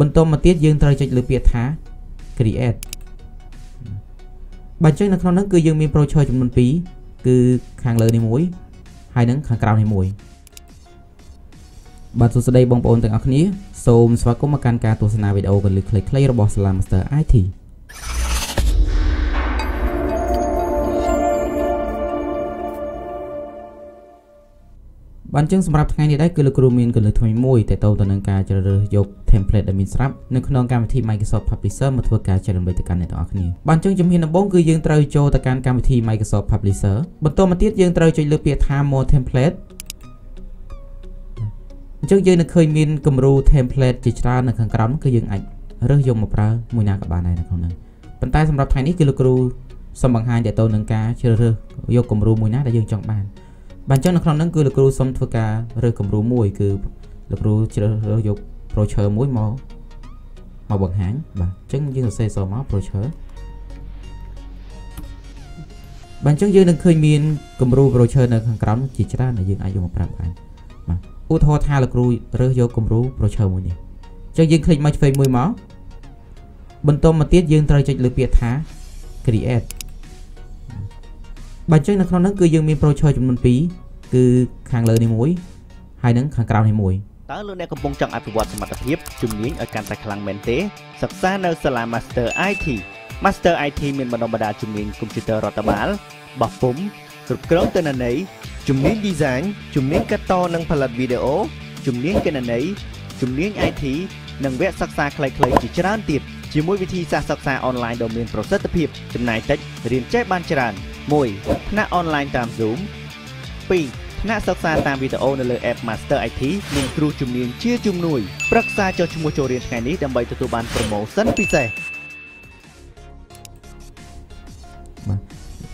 បន្តមកទៀតយើងត្រូវចុចលើពាក្យថា create បាទអញ្ចឹងនៅក្នុងហ្នឹងគឺយើងមាន brochure ចំនួន2គឺខាងលើនេះមួយហើយនឹងខាងក្រោមនេះមួយបាទសួស្តីបងប្អូនទាំងអស់គ្នាសូមស្វាគមន៍មកកាន់ការទស្សនាវីដេអូកលឹកខ្លីៗរបស់ Salam Master IT បានចឹងសម្រាប់ថ្ងៃនេះដែរគឺលោកគ្រូមានកលឹះថ្មីមួយតទៅទៅនឹងការជ្រើសរើសយក template ដែលមានស្រាប់នៅក្នុងកម្មវិធី Microsoft Publisher មកធ្វើការចែករំលែកទៅកាន់អ្នកទាំងអស់គ្នាបានចឹងជំហានដំបូងគឺយើងត្រូវចូលទៅកាន់កម្មវិធី Microsoft Publisher បន្តមកទៀតយើងត្រូវចុចលើពាក្យថា More Template អញ្ចឹងយើងនឹងឃើញមានគំរូ template ជាច្រើននៅខាងក្រោមគឺយើងអាចរើសយកមកប្រើមួយណាក៏បានដែរនៅក្នុងហ្នឹងប៉ុន្តែសម្រាប់ថ្ងៃនេះគឺលោកគ្រូសូមបង្ហាញតទៅនឹងការជ្រើសរើសយកគំរូមួយណាដែលយើងចង់បាន បាទអញ្ចឹងនៅក្នុងហ្នឹងគឺលោកគ្រូសូមធ្វើការរើសគំរូមួយគឺលោកគ្រូជ្រើសរើសយក brochure មួយមកមកបង្ហាញបាទអញ្ចឹងយើងសរសេរសមក brochure បាទអញ្ចឹងយើងនឹងឃើញមានគំរូ brochure នៅខាងក្រោមជាច្រើនដែលយើងអាចយកមកប្រើបានបាទឧទាហរណ៍ថាលោកគ្រូរើសយកគំរូ brochure មួយនេះអញ្ចឹងយើងคลิกមកឆ្វេងមួយមកបន្តមកទៀតយើងត្រូវចុចលើពាក្យថា create បើអញ្ចឹងនៅក្នុងហ្នឹងគឺយើងមាន brochure ចំនួន2គឺខាងលើនេះមួយហើយនឹងខាងក្រោមនេះមួយតើលោកអ្នកកំពុងចង់អភិវឌ្ឍសមត្ថភាពជំនាញឲ្យកាន់តែខ្លាំងមែនទេសិក្សានៅសាលា Master IT Master IT មានបណ្ដុះបណ្ដាលជំនាញកុំព្យូទ័ររដ្ឋបាលបោះពុម្ពគ្រប់គ្រងទិន្នន័យជំនាញ Design ជំនាញកាត់តនិងផលិតវីដេអូជំនាញគណនេយ្យជំនាញ IT និងវគ្គសិក្សាខ្លីៗជាច្រើនទៀតជាមួយវិធីសាស្ត្រសិក្សាអនឡាញដ៏មានប្រសិទ្ធភាពចំណាយតិចរៀនចេះបានច្រើន 1ថ្នាក់អនឡាញតាម Zoom 2ថ្នាក់សិក្សាតាមវីដេអូនៅលើ App Master IT មានគ្រូជំនាញជាជំនួយប្រឹក្សាចុះឈ្មោះចូលរៀនថ្ងៃនេះដើម្បីទទួលបាន promotion ពិសេសបាទ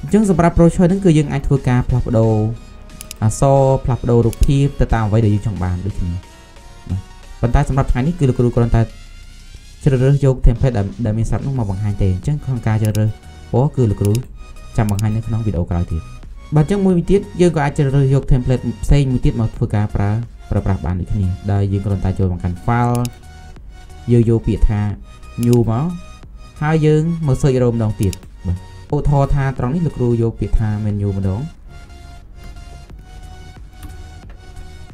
អញ្ចឹងសម្រាប់ brochure ហ្នឹងគឺយើងអាចធ្វើការផ្លាស់ប្ដូរអក្សរផ្លាស់ប្ដូររូបភាពទៅតាមអ្វីដែលយើងចង់បានដូចគ្នាបាទប៉ុន្តែសម្រាប់ថ្ងៃនេះគឺលោកគ្រូគ្រាន់តែជ្រើសរើសយក template ដែលមានស្រាប់នោះមកបង្ហាញទេអញ្ចឹងក្នុងការជ្រើសរើសពណ៌គឺលោកគ្រូ ចាំបង្ហាញនៅក្នុងវីដេអូក្រោយទៀតបាទអញ្ចឹងមួយទៀតយើងក៏អាចជ្រើសរើសយក template ផ្សេងមួយទៀតមកធ្វើការប្រើប្រើប្រាស់បានដូចគ្នាដែលយើងគ្រាន់តែចូលបង្កាន់ file យើងយកពាក្យថា new មកហើយយើងមក search រកម្ដងទៀតបាទឧទាហរណ៍ថាត្រង់នេះលោកគ្រូយកពាក្យថា menu ម្ដង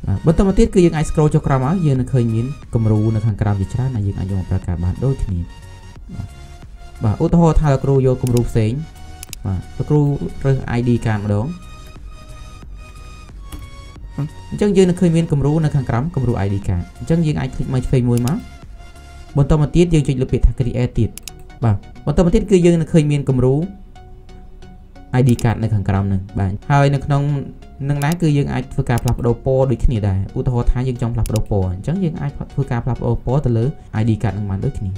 បាទបន្តមកទៀតគឺយើងអាច scroll ចុះក្រោមមកយើងនឹងឃើញមានគំរូនៅខាងក្រោមជាច្រើនដែលយើងអាចយកមកប្រើការបានដូចគ្នាបាទឧទាហរណ៍ថាលោកគ្រូយកគំរូផ្សេង បាទលោកគ្រូរើស ID កាតម្ដងអញ្ចឹងយើងនឹងឃើញមានគំរូនៅខាងក្រោមគំរូ ID កាតអញ្ចឹងយើងអាចคลิกមកឆ្វេងមួយមកបន្តមកទៀតយើងចុចលើពាក្យថា create ទៀតបាទបន្តមកទៀតគឺយើងនឹងឃើញមានគំរូ ID card នៅខាងក្រោមហ្នឹងបាទហើយនៅក្នុងនឹងដែរគឺយើងអាចធ្វើការផ្លាស់ប្ដូរពណ៌ដូចគ្នាដែរឧទាហរណ៍ថាយើងចង់ផ្លាស់ប្ដូរពណ៌អញ្ចឹងយើងអាចធ្វើការផ្លាស់ប្ដូរពណ៌ទៅលើ ID card នឹងបានដូចគ្នា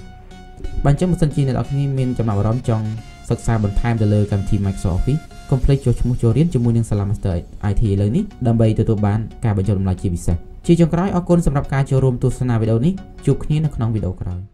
បាទអញ្ចឹងបើសិនជាអ្នកនរគ្នាមានចំណាប់អារម្មណ៍ចង់ សិក្សាបន្ថែមទៅលើកម្មវិធី Microsoft Office កុំភ្លេចចុះឈ្មោះចូលរៀនជាមួយនឹង Salam Master IT ឥឡូវនេះដើម្បីទទួលបានការបញ្ចុះតម្លៃជាពិសេសជាចុងក្រោយអរគុណសម្រាប់ការចូលរួមទស្សនាវីដេអូនេះជួបគ្នានៅក្នុងវីដេអូក្រោយ